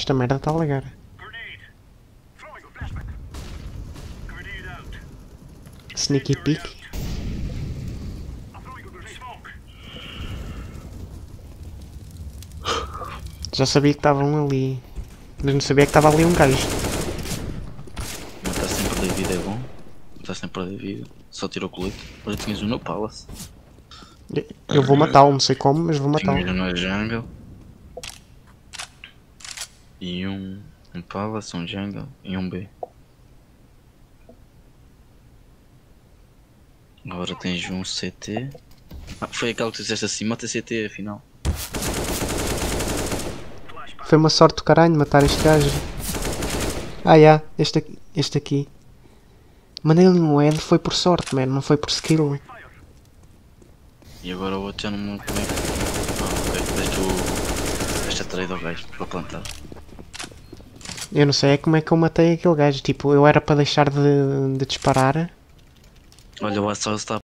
Esta merda está a ligar. Sneaky peek. Já sabia que estavam ali. Mas não sabia que estava ali um gajo. Matar sem perder vida é bom. Matar sem perder vida. Só tira o colete. Agora tinhas um no Palace. Eu vou matá-lo, não sei como, mas vou matá-lo. no Jungle. E um. Um Palace, um Jungle e um B. Agora tens um CT. Ah, foi aquele que tu disseste assim, mata CT afinal. Foi uma sorte do caralho matar este gajo. Ah, já, este, aqui- este aqui. Mandei ele no head, foi por sorte, man, não foi por skill. E agora o outro já não me lembro como é que. Ah, ok, deixa o. Deixa a trade ao gajo para plantar. Eu não sei é como é que eu matei aquele gajo. Tipo, eu era para deixar de, de disparar. Olha, o Assal está